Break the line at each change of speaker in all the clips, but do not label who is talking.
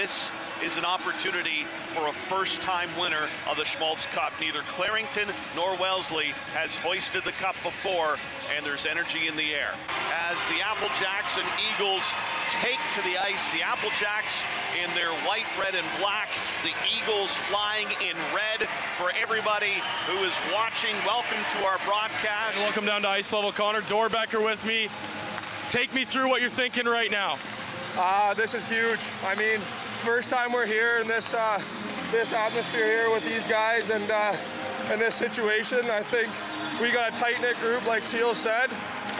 this is an opportunity for a first-time winner of the Schmalz Cup. Neither Clarington nor Wellesley has hoisted the cup before, and there's energy in the air. As the Applejacks and Eagles take to the ice, the Applejacks in their white, red, and black, the Eagles flying in red. For everybody who is watching, welcome to our broadcast.
And welcome down to ice level. Connor Dorbecker with me. Take me through what you're thinking right now.
Uh, this is huge. I mean, first time we're here in this uh, this atmosphere here with these guys and uh, in this situation. I think we got a tight knit group, like Seal said,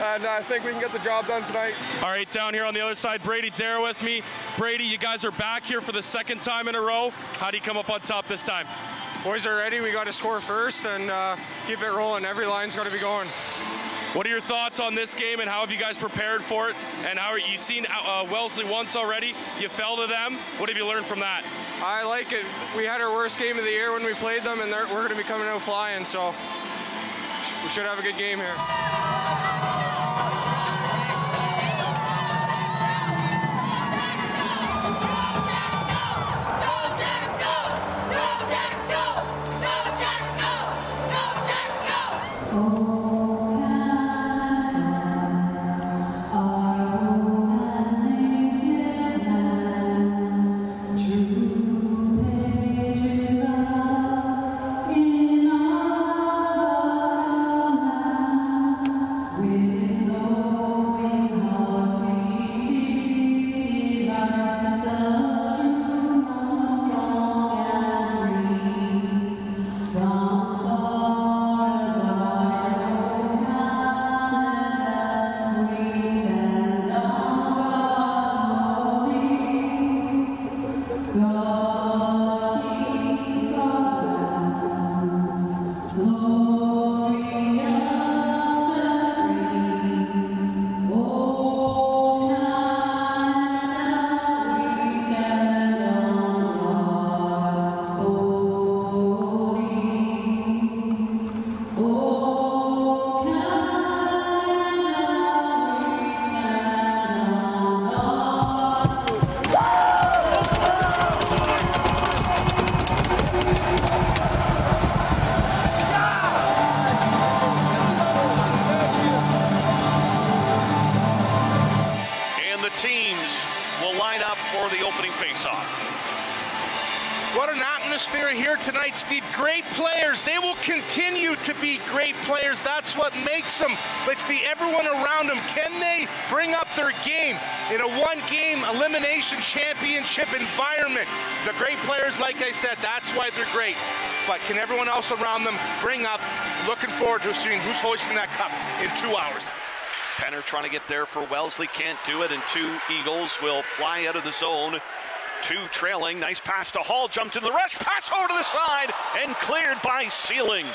and I think we can get the job done tonight.
All right, down here on the other side, Brady Dare with me. Brady, you guys are back here for the second time in a row. How do you come up on top this time?
Boys are ready. We got to score first and uh, keep it rolling. Every line's got to be going.
What are your thoughts on this game and how have you guys prepared for it? And how are you seen uh, Wellesley once already? You fell to them. What have you learned from that?
I like it. We had our worst game of the year when we played them, and we're going to be coming out flying. So we should have a good game here.
In a one-game elimination championship environment? The great players, like I said, that's why they're great. But can everyone else around them bring up? Looking forward to seeing who's hoisting that cup in two hours.
Penner trying to get there for Wellesley, can't do it, and two Eagles will fly out of the zone. Two trailing, nice pass to Hall, jumped in the rush, pass over to the side, and cleared by Sealing.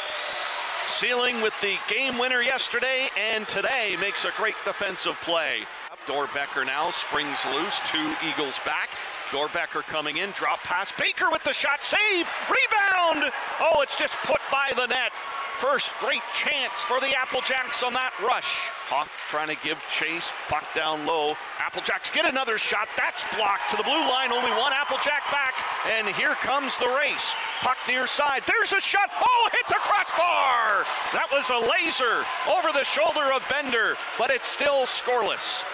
Sealing with the game winner yesterday, and today makes a great defensive play. Dorbecker now springs loose, two Eagles back. Dorbecker coming in, drop pass, Baker with the shot, save, rebound! Oh, it's just put by the net. First great chance for the Applejacks on that rush. Hoff trying to give chase, puck down low. Applejacks get another shot. That's blocked to the blue line. Only one Applejack back. And here comes the race. Puck near side. There's a shot. Oh, hit the crossbar. That was a laser over the shoulder of Bender, but it's still scoreless.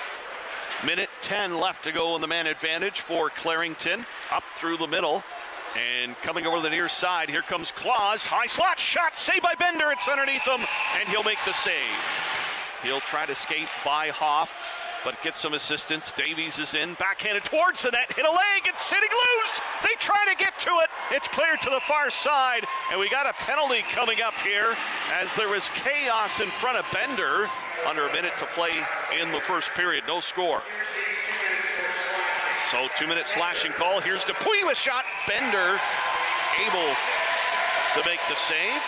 Minute 10 left to go in the man advantage for Clarington. Up through the middle. And coming over the near side, here comes Claus. High slot shot, saved by Bender. It's underneath him, and he'll make the save. He'll try to skate by Hoff, but get some assistance. Davies is in, backhanded towards the net, hit a leg, it's sitting loose. They try to get to it. It's cleared to the far side, and we got a penalty coming up here as there was chaos in front of Bender. Under a minute to play in the first period, no score. So two minute slashing call. Here's Dupuy with shot. Bender able to make the save.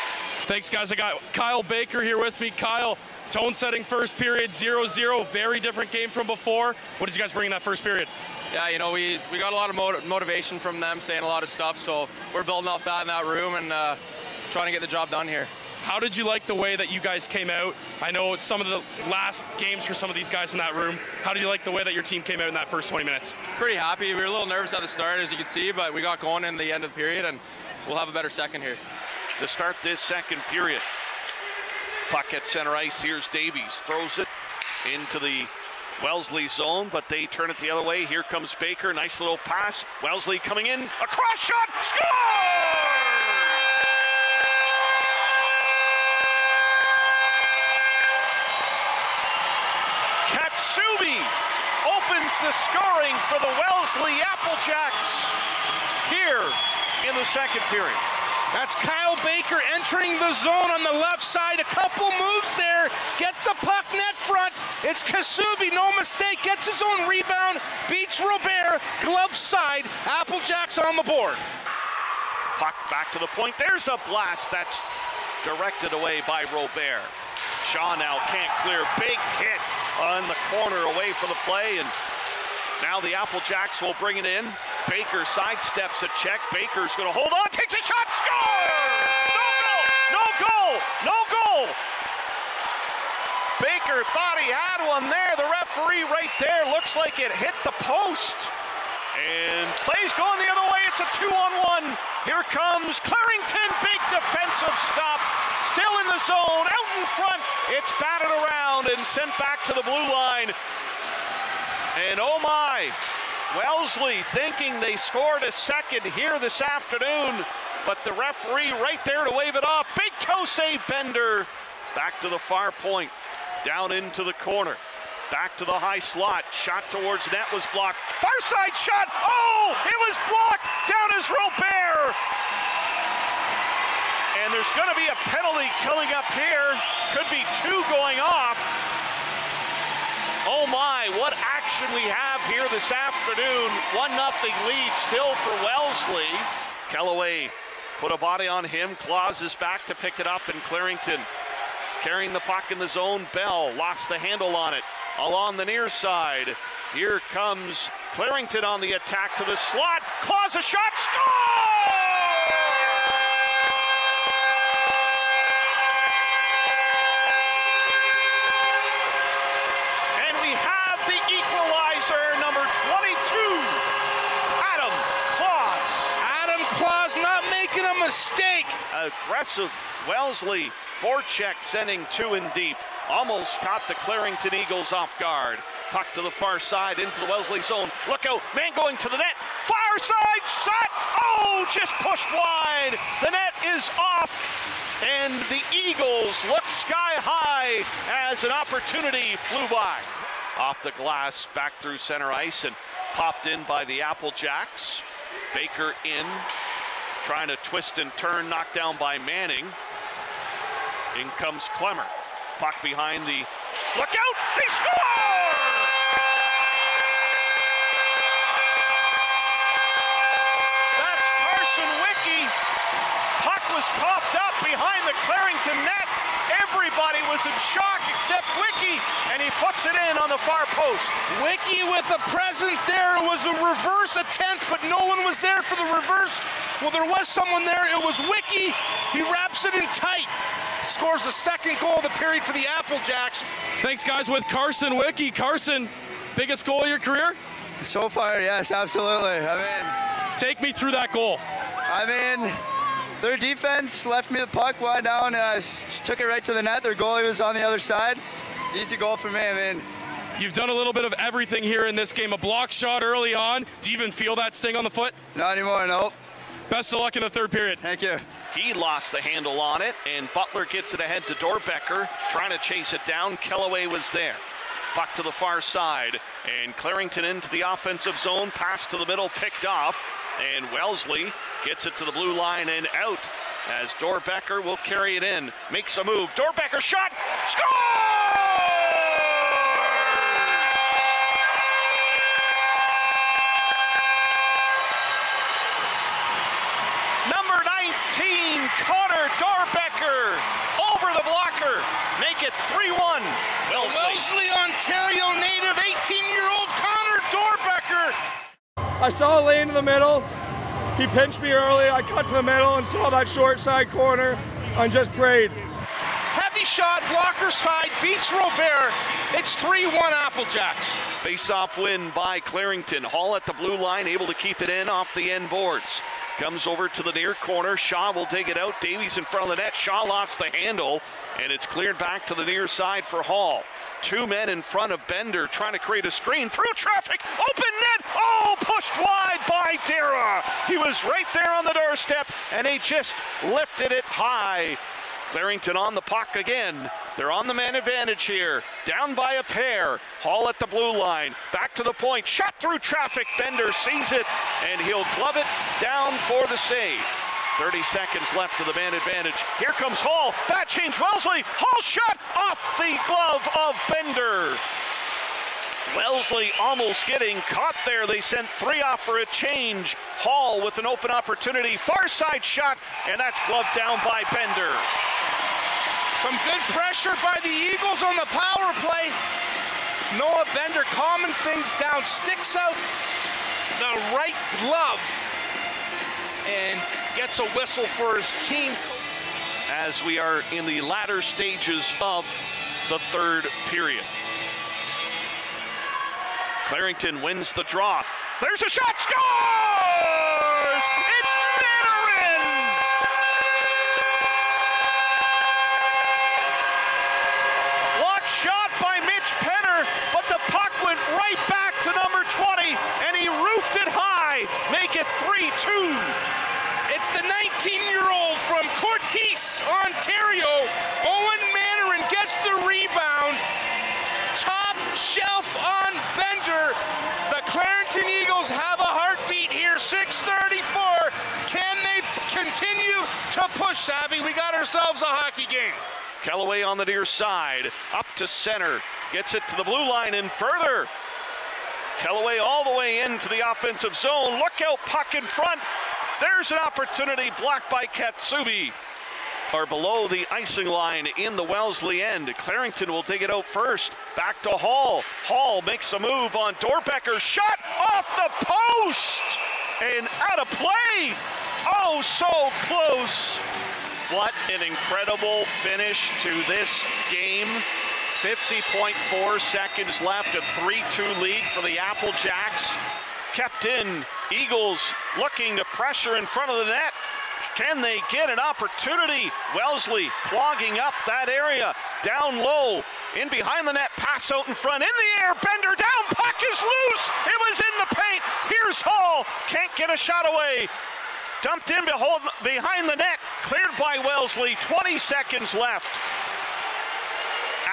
Thanks, guys. I got Kyle Baker here with me. Kyle, tone setting first period, 0-0. Very different game from before. What did you guys bring in that first period?
Yeah, you know, we, we got a lot of mot- motivation from them, saying a lot of stuff. So we're building off that in that room and uh, trying to get the job done here.
How did you like the way that you guys came out? I know some of the last games for some of these guys in that room. How did you like the way that your team came out in that first 20 minutes?
Pretty happy. We were a little nervous at the start, as you can see, but we got going in the end of the period, and we'll have a better second here.
To start this second period, puck at center ice. Here's Davies. Throws it into the Wellesley zone, but they turn it the other way. Here comes Baker. Nice little pass. Wellesley coming in. A cross shot. Score! Katsubi opens the scoring for the Wellesley Applejacks here in the second period.
That's Kyle Baker entering the zone on the left side. A couple moves there. Gets the puck net front. It's Kasubi, no mistake. Gets his own rebound. Beats Robert. Glove side. Applejacks on the board.
Puck back to the point. There's a blast that's directed away by Robert. Shaw now can't clear. Big hit on the corner away from the play. And now the Applejacks will bring it in. Baker sidesteps a check. Baker's going to hold on, takes a shot, score! No goal! No goal! No goal! Baker thought he had one there. The referee right there looks like it hit the post. And plays going the other way. It's a two on one. Here comes Clarington. Big defensive stop. Still in the zone. Out in front. It's batted around and sent back to the blue line. And oh my, Wellesley thinking they scored a second here this afternoon, but the referee right there to wave it off. Big Kosei Bender back to the far point, down into the corner. Back to the high slot. Shot towards net was blocked. Far side shot. Oh, it was blocked. Down is Robert. And there's going to be a penalty coming up here. Could be two going off. Oh my, what action we have here this afternoon. 1 nothing lead still for Wellesley. Kellaway put a body on him. Claus is back to pick it up, and Clarington carrying the puck in the zone. Bell lost the handle on it. Along the near side. Here comes Clarington on the attack to the slot. Claus a shot. Score! And we have the equalizer, number 22, Adam Claus.
Adam Claus not making a mistake.
Aggressive Wellesley forecheck sending two in deep. Almost caught the Clarington Eagles off guard. Puck to the far side into the Wellesley zone. Look out, man going to the net. Far side shot. Oh, just pushed wide. The net is off. And the Eagles look sky high as an opportunity flew by. Off the glass, back through center ice, and popped in by the Applejacks. Baker in, trying to twist and turn, knocked down by Manning. In comes Clemmer. Puck behind the. Look out! They score! That's Carson Wiki. Puck was coughed up behind the Clarington net. Everybody was in shock except Wiki, and he puts it in on the far post.
Wiki with a present there. It was a reverse attempt, but no one was there for the reverse. Well, there was someone there. It was Wiki. He wraps it in tight. Scores the second goal of the period for the Applejacks.
Thanks, guys, with Carson Wiki. Carson, biggest goal of your career?
So far, yes, absolutely. I mean,
Take me through that goal.
I mean, their defense left me the puck wide down, and I just took it right to the net. Their goalie was on the other side. Easy goal for me. I mean,
You've done a little bit of everything here in this game. A block shot early on. Do you even feel that sting on the foot?
not anymore. Nope.
Best of luck in the third period.
Thank you.
He lost the handle on it, and Butler gets it ahead to Dorbecker, trying to chase it down. Kellaway was there. Puck to the far side, and Clarington into the offensive zone. Pass to the middle, picked off, and Wellesley gets it to the blue line and out. As Dorbecker will carry it in, makes a move. Dorbecker shot, score! Number 19, Connor Dorbecker over the blocker. Make it 3-1. Wellesley.
Wellesley, Ontario native, 18-year-old Connor Dorbecker.
I saw a Lane in the middle. He pinched me early. I cut to the middle and saw that short side corner. and just prayed.
Heavy shot, blocker side, beats Robert. It's 3 1 Applejacks.
Face off win by Clarington. Hall at the blue line, able to keep it in off the end boards. Comes over to the near corner. Shaw will take it out. Davies in front of the net. Shaw lost the handle, and it's cleared back to the near side for Hall. Two men in front of Bender trying to create a screen through traffic. Open net. Oh, pushed wide by Dara. He was right there on the doorstep, and he just lifted it high. Clarington on the puck again. They're on the man advantage here. Down by a pair. Hall at the blue line. Back to the point. Shot through traffic. Bender sees it, and he'll glove it down for the save. 30 seconds left to the man advantage. Here comes Hall. Bat change Wellesley. Hall shot off the glove of Bender. Wellesley almost getting caught there. They sent three off for a change. Hall with an open opportunity. Far side shot, and that's gloved down by Bender.
Some good pressure by the Eagles on the power play. Noah Bender calming things down, sticks out the right glove and gets a whistle for his team.
As we are in the latter stages of the third period. Clarington wins the draw. There's a shot, scores! It's Mandarin! Block shot by Mitch Penner, but the puck went right back to number 20, and he roofed it high. Make it 3-2.
It's the 19-year-old from Courtice, Ontario. Owen Mandarin gets the rebound. Top shelf on Bender. The Clarington Eagles have a heartbeat here. 6:34. Can they continue to push, Savvy? We got ourselves a hockey game.
Callaway on the near side, up to center, gets it to the blue line and further. Callaway all the way into the offensive zone. Look out, puck in front. There's an opportunity blocked by Katsubi. Are below the icing line in the Wellesley end. Clarington will take it out first. Back to Hall. Hall makes a move on Dorbecker. Shot off the post! And out of play! Oh, so close! What an incredible finish to this game. 50.4 seconds left, a 3-2 lead for the Applejacks. Kept in, Eagles looking to pressure in front of the net. Can they get an opportunity? Wellesley clogging up that area. Down low, in behind the net, pass out in front, in the air, Bender down, puck is loose. It was in the paint. Here's Hall, can't get a shot away. Dumped in behold, behind the net, cleared by Wellesley. 20 seconds left.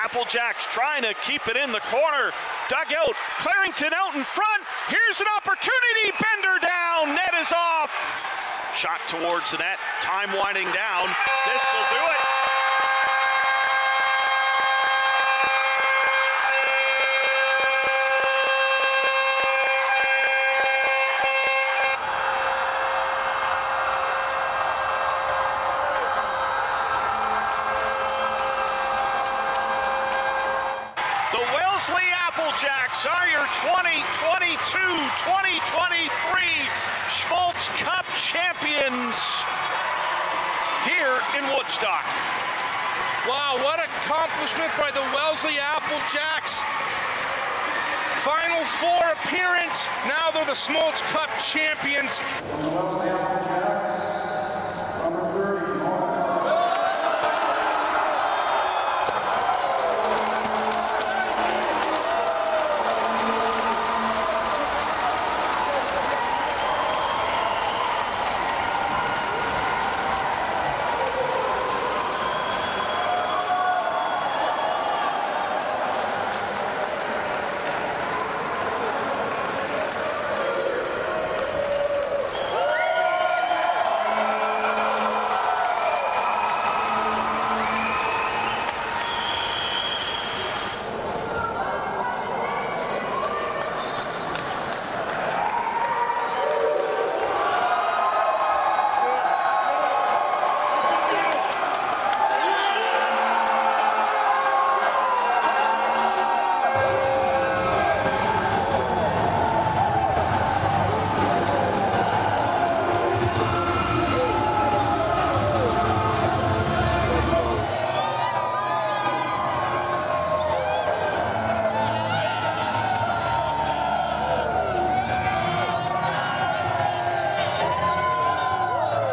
Applejacks trying to keep it in the corner. Dug out. Clarington out in front. Here's an opportunity. Bender down. Net is off. Shot towards the net. Time winding down. This will do it. The Wellesley Applejacks are your 2022-2023 Schmalz Cup champions here in Woodstock.
Wow, what accomplishment by the Wellesley Applejacks. Final four appearance. Now they're the Schmalz Cup champions.
Wellesley Apple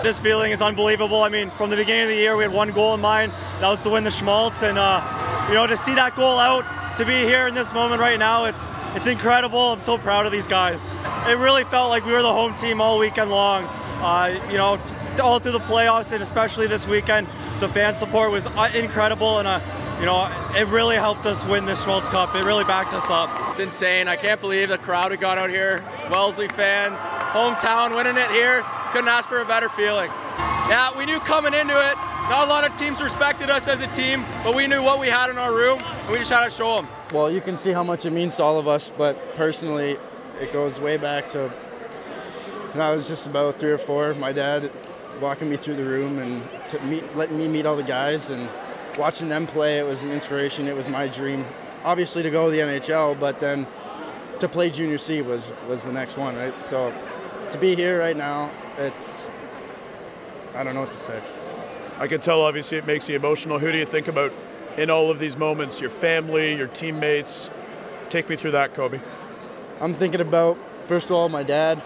This feeling is unbelievable. I mean, from the beginning of the year, we had one goal in mind. That was to win the Schmalz, and uh, you know, to see that goal out, to be here in this moment right now, it's it's incredible. I'm so proud of these guys. It really felt like we were the home team all weekend long. Uh, you know, all through the playoffs, and especially this weekend, the fan support was uh, incredible, and uh, you know, it really helped us win this Schmalz Cup. It really backed us up.
It's insane. I can't believe the crowd we got out here. Wellesley fans, hometown, winning it here. Couldn't ask for a better feeling. Yeah, we knew coming into it, not a lot of teams respected us as a team, but we knew what we had in our room, and we just had to show them.
Well, you can see how much it means to all of us, but personally, it goes way back to when I was just about three or four. My dad walking me through the room and meet, letting me meet all the guys and watching them play. It was an inspiration. It was my dream, obviously, to go to the NHL, but then to play Junior C was was the next one, right? So to be here right now, it's I don't know what to say.
I can tell obviously it makes you emotional. Who do you think about in all of these moments? Your family, your teammates? Take me through that, Kobe.
I'm thinking about, first of all, my dad.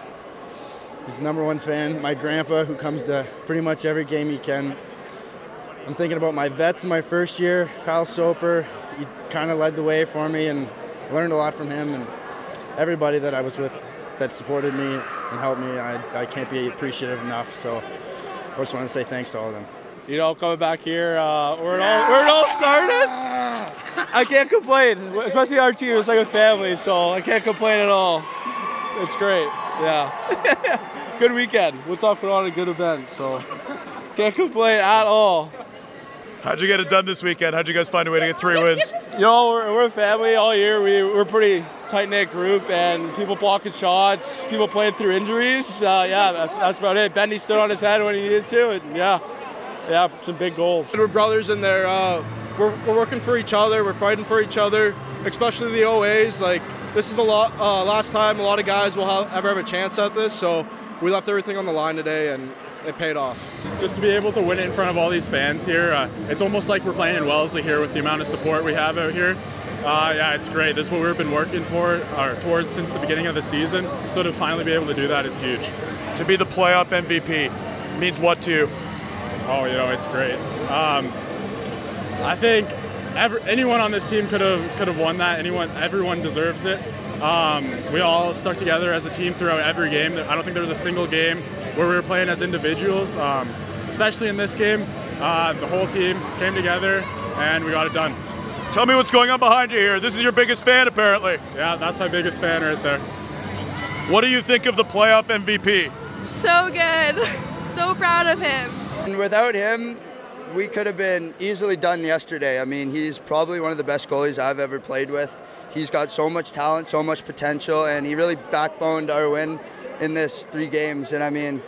He's the number one fan. My grandpa, who comes to pretty much every game he can. I'm thinking about my vets in my first year. Kyle Soper, he kind of led the way for me and learned a lot from him and everybody that I was with that supported me and helped me. I, I can't be appreciative enough. So I just want to say thanks to all of them.
You know, coming back here, uh, where, it all, where it all started, I can't complain. Especially our team, it's like a family, so I can't complain at all. It's great, yeah. good weekend. What's up? put on a good event, so can't complain at all.
How'd you get it done this weekend? How'd you guys find a way to get three wins?
You know, we're, we're a family all year. We, we're a pretty tight knit group, and people blocking shots, people playing through injuries. Uh, yeah, that, that's about it. Bendy stood on his head when he needed to, and yeah, yeah, some big goals.
We're brothers in there. Uh, we're, we're working for each other. We're fighting for each other, especially the OAs. Like this is a lot. Uh, last time, a lot of guys will have, ever have a chance at this. So we left everything on the line today, and it paid off.
Just to be able to win it in front of all these fans here, uh, it's almost like we're playing in Wellesley here with the amount of support we have out here. Uh, yeah, it's great. This is what we've been working for or towards since the beginning of the season. So to finally be able to do that is huge.
To be the playoff MVP means what to you?
Oh, you know, it's great. Um, I think every, anyone on this team could have could have won that. Anyone, everyone deserves it. Um, we all stuck together as a team throughout every game. I don't think there was a single game where we were playing as individuals. Um, especially in this game, uh, the whole team came together and we got it done.
Tell me what's going on behind you here. This is your biggest fan, apparently.
Yeah, that's my biggest fan right there.
What do you think of the playoff MVP?
So good. So proud of him.
And without him, we could have been easily done yesterday. I mean, he's probably one of the best goalies I've ever played with. He's got so much talent, so much potential, and he really backboned our win in this three games. And I mean,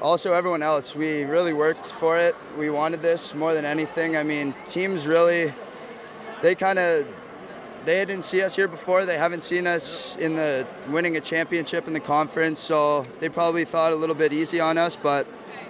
also everyone else, we really worked for it. We wanted this more than anything. I mean, teams really, they kind of, they didn't see us here before. They haven't seen us in the winning a championship in the conference, so they probably thought a little bit easy on us. But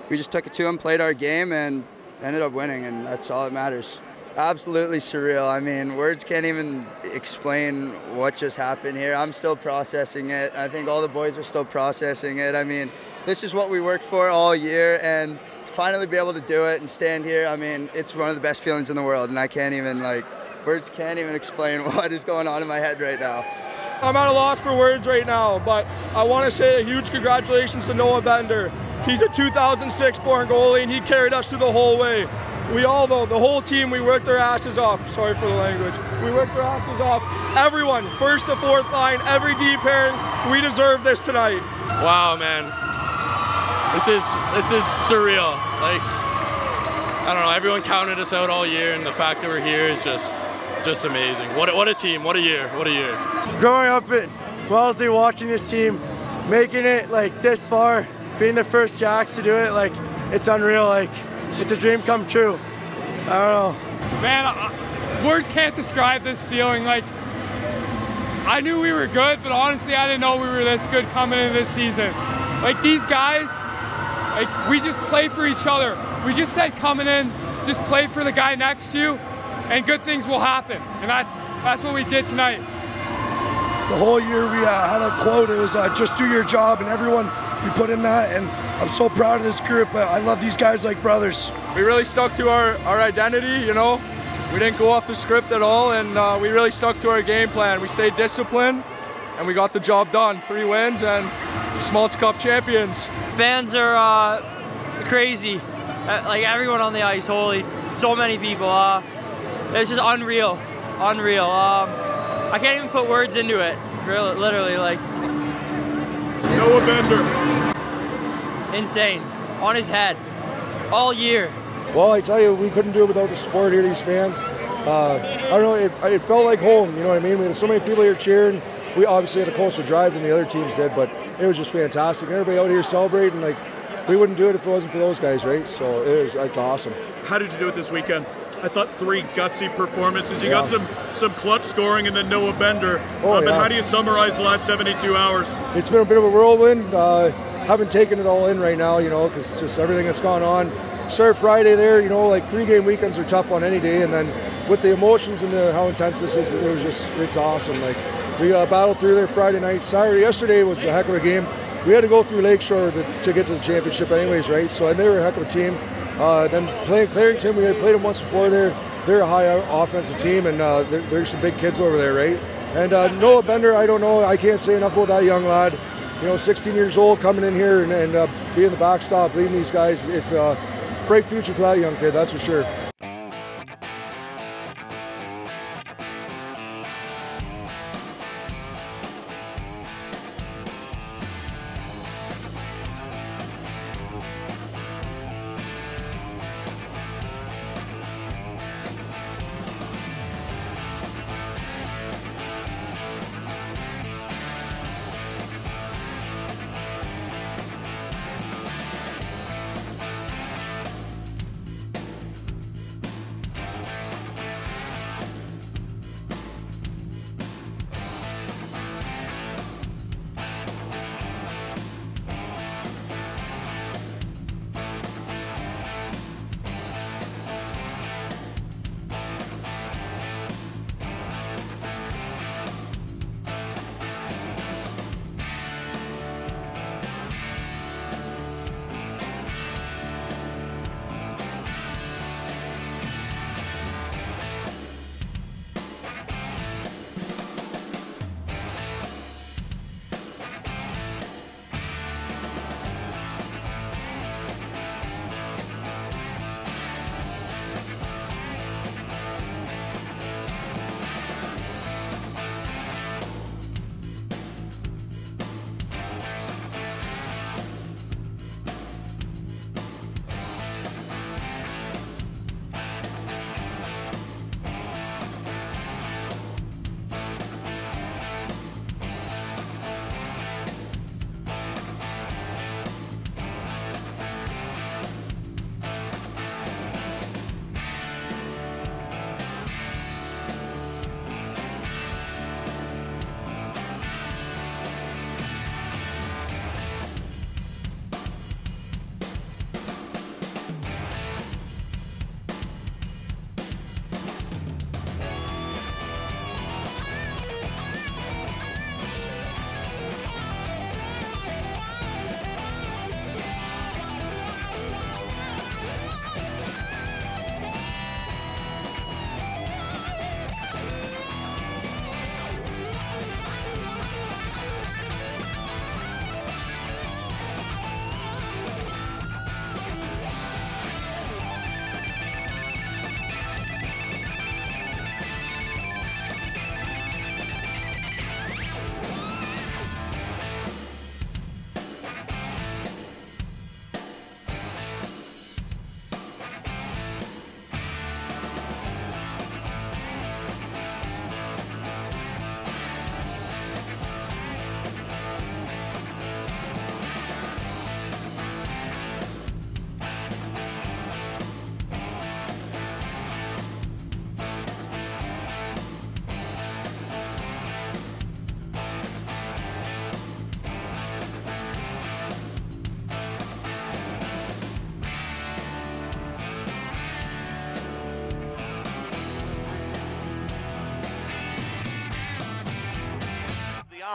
we just took it to them, played our game, and ended up winning, and that's all that matters. Absolutely surreal. I mean, words can't even explain what just happened here. I'm still processing it. I think all the boys are still processing it. I mean, this is what we worked for all year, and to finally be able to do it and stand here, I mean, it's one of the best feelings in the world, and I can't even, like, words can't even explain what is going on in my head right now.
I'm at a loss for words right now, but I want to say a huge congratulations to Noah Bender. He's a 2006 born goalie, and he carried us through the whole way. We all, though, the whole team, we worked our asses off. Sorry for the language. We worked our asses off. Everyone, first to fourth line, every D pairing, we deserve this tonight.
Wow, man. This is this is surreal. Like I don't know, everyone counted us out all year and the fact that we're here is just just amazing. What a, what a team, what a year, what a year.
Growing up in Wellesley, watching this team, making it like this far, being the first Jacks to do it, like it's unreal. Like it's a dream come true. I don't know.
Man, I, words can't describe this feeling. Like I knew we were good, but honestly, I didn't know we were this good coming into this season. Like these guys, like we just play for each other. We just said coming in, just play for the guy next to you, and good things will happen. And that's that's what we did tonight.
The whole year we uh, had a quote. It was uh, just do your job, and everyone we put in that, and I'm so proud of this group. I love these guys like brothers.
We really stuck to our, our identity, you know. We didn't go off the script at all, and uh, we really stuck to our game plan. We stayed disciplined, and we got the job done. Three wins and Schmalz Cup champions.
Fans are uh, crazy. Uh, like everyone on the ice, holy, so many people. Uh, it's just unreal, unreal. Um, I can't even put words into it. Really, literally, like
Noah Bender.
insane, on his head, all year.
Well, I tell you, we couldn't do it without the support here, these fans. Uh, I don't know, it, it felt like home, you know what I mean? We had so many people here cheering. We obviously had a closer drive than the other teams did, but it was just fantastic. Everybody out here celebrating, like, we wouldn't do it if it wasn't for those guys, right? So it was, it's awesome.
How did you do it this weekend? I thought three gutsy performances. You
Yeah.
got some some clutch scoring and then Noah Bender.
Oh,
but
yeah.
how do you summarize the last 72 hours?
It's been a bit of a whirlwind. Uh, haven't taken it all in right now, you know, because it's just everything that's gone on. Start Friday there, you know, like three game weekends are tough on any day, and then with the emotions and the how intense this is, it was just it's awesome. Like we uh, battled through there Friday night. Saturday, yesterday was a heck of a game. We had to go through Lakeshore to, to get to the championship, anyways, right? So and they were a heck of a team. Uh, then playing Clarington, we had played them once before. There, they're a high offensive team, and uh, there's some big kids over there, right? And uh, Noah Bender, I don't know. I can't say enough about that young lad. You know, 16 years old, coming in here and, and uh, being the backstop, leading these guys. It's a bright future for that young kid, that's for sure.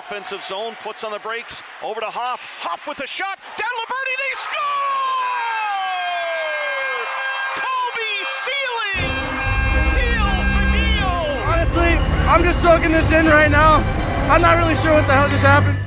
Offensive zone, puts on the brakes, over to Hoff. Hoff with a shot, down Liberty, they score! Kobe Sealing seals the deal!
Honestly, I'm just soaking this in right now. I'm not really sure what the hell just happened.